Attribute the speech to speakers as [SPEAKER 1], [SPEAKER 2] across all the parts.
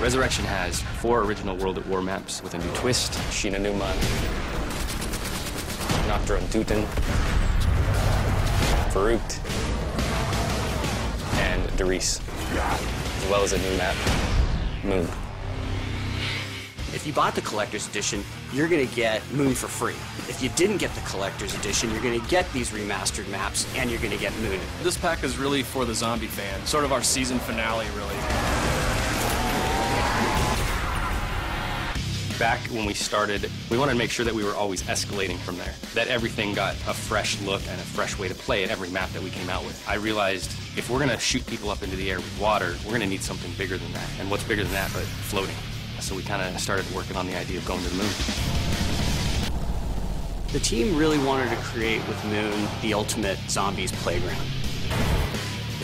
[SPEAKER 1] Rezurrection has four original World at War maps with a new twist.
[SPEAKER 2] Shi No Numa, Nocturne Tuten, Verrückt, and Der Riese, as well as a new map, Moon.
[SPEAKER 3] If you bought the collector's edition, you're going to get Moon for free. If you didn't get the collector's edition, you're going to get these remastered maps and you're going to get Moon.
[SPEAKER 4] This pack is really for the zombie fan, sort of our season finale, really.
[SPEAKER 1] Back when we started, we wanted to make sure that we were always escalating from there, that everything got a fresh look and a fresh way to play at every map that we came out with. I realized if we're going to shoot people up into the air with water, we're going to need something bigger than that. And what's bigger than that but floating? So we kind of started working on the idea of going to the moon.
[SPEAKER 3] The team really wanted to create with Moon the ultimate zombies playground.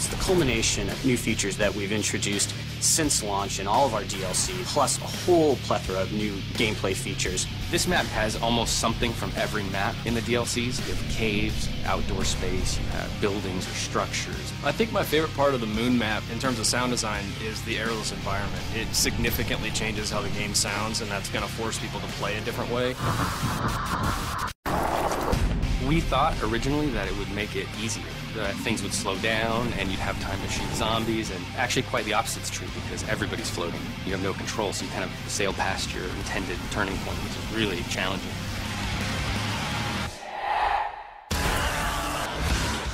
[SPEAKER 3] It's the culmination of new features that we've introduced since launch in all of our DLC, plus a whole plethora of new gameplay features.
[SPEAKER 1] This map has almost something from every map in the DLCs. You have caves, outdoor space, you have buildings or structures.
[SPEAKER 4] I think my favorite part of the Moon map in terms of sound design is the airless environment. It significantly changes how the game sounds, and that's going to force people to play a different way.
[SPEAKER 1] We thought originally that it would make it easier, that things would slow down and you'd have time to shoot zombies, and actually quite the opposite is true because everybody's floating. You have no control, so you kind of sail past your intended turning point, which is really challenging.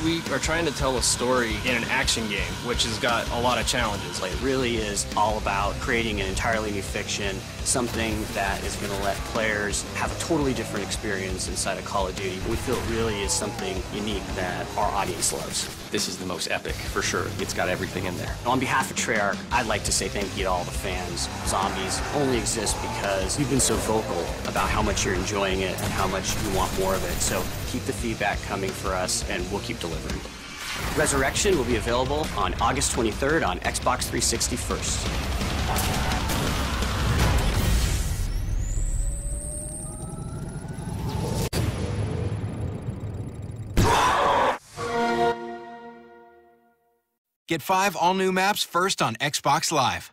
[SPEAKER 4] We are trying to tell a story in an action game, which has got a lot of challenges.
[SPEAKER 3] It really is all about creating an entirely new fiction, something that is going to let players have a totally different experience inside of Call of Duty. We feel it really is something unique that our audience loves.
[SPEAKER 1] This is the most epic, for sure. It's got everything in there.
[SPEAKER 3] On behalf of Treyarch, I'd like to say thank you to all the fans. Zombies only exist because you've been so vocal about how much you're enjoying it and how much you want more of it. So keep the feedback coming for us, and we'll keep delivering. Rezurrection will be available on August 23rd on Xbox 360 first.
[SPEAKER 5] Get five all new maps first on Xbox Live.